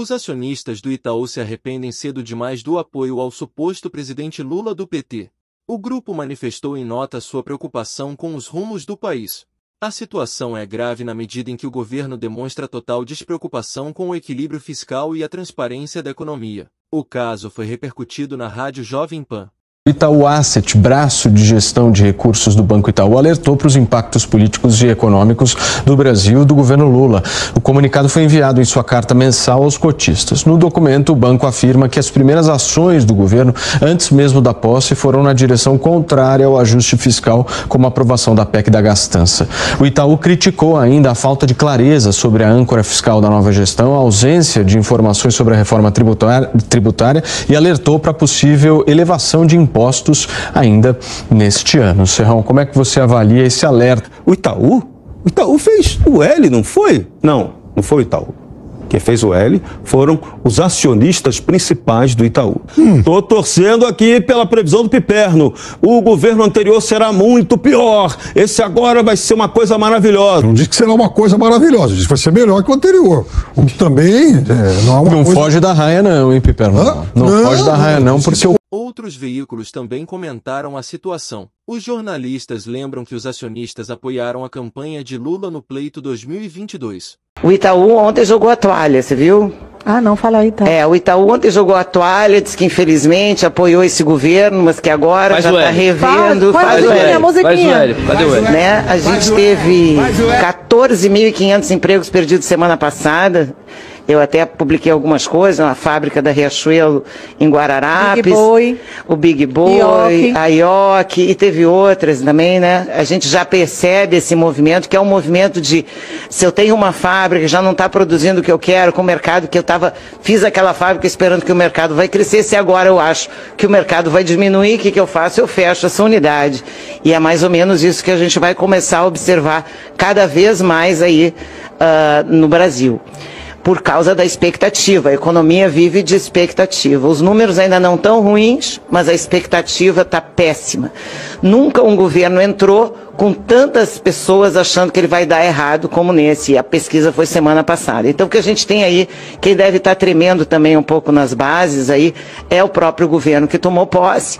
Os acionistas do Itaú se arrependem cedo demais do apoio ao suposto presidente Lula do PT. O grupo manifestou em nota sua preocupação com os rumos do país. A situação é grave na medida em que o governo demonstra total despreocupação com o equilíbrio fiscal e a transparência da economia. O caso foi repercutido na Rádio Jovem Pan. Itaú Asset, braço de gestão de recursos do Banco Itaú, alertou para os impactos políticos e econômicos do Brasil do governo Lula. O comunicado foi enviado em sua carta mensal aos cotistas. No documento, o banco afirma que as primeiras ações do governo, antes mesmo da posse, foram na direção contrária ao ajuste fiscal, como a aprovação da PEC da gastança. O Itaú criticou ainda a falta de clareza sobre a âncora fiscal da nova gestão, a ausência de informações sobre a reforma tributária, tributária e alertou para a possível elevação de impostos impostos ainda neste ano. Serrão, como é que você avalia esse alerta? O Itaú? O Itaú fez o L, não foi? Não, não foi o Itaú. Quem fez o L foram os acionistas principais do Itaú. Estou hum. torcendo aqui pela previsão do Piperno. O governo anterior será muito pior. Esse agora vai ser uma coisa maravilhosa. Não disse que será uma coisa maravilhosa, disse que vai ser melhor que o anterior. O que também é, não é uma Não coisa... foge da raia, não, hein, Piperno? Não, não, foge da raia, não, porque o Outros veículos também comentaram a situação. Os jornalistas lembram que os acionistas apoiaram a campanha de Lula no pleito 2022. O Itaú ontem jogou a toalha, você viu? Ah, não, fala aí, tá. É, o Itaú ontem jogou a toalha, disse que infelizmente apoiou esse governo, mas que agora faz já está revendo. Faz, faz, faz, o L, a musiquinha. Faz o L, cadê o L? Né? A gente teve 14.500 empregos perdidos semana passada. Eu até publiquei algumas coisas na fábrica da Riachuelo em Guararapes. Big Boy. O Big Boy, a Ioki e teve outras também, né? A gente já percebe esse movimento, que é um movimento de se eu tenho uma fábrica já não está produzindo o que eu quero, com o mercado que eu estava, fiz aquela fábrica esperando que o mercado vai crescer, se agora eu acho que o mercado vai diminuir, o que, que eu faço? Eu fecho essa unidade. E é mais ou menos isso que a gente vai começar a observar cada vez mais aí uh, no Brasil por causa da expectativa. A economia vive de expectativa. Os números ainda não estão ruins, mas a expectativa está péssima. Nunca um governo entrou com tantas pessoas achando que ele vai dar errado como nesse. A pesquisa foi semana passada. Então o que a gente tem aí, quem deve estar tá tremendo também um pouco nas bases aí, é o próprio governo que tomou posse.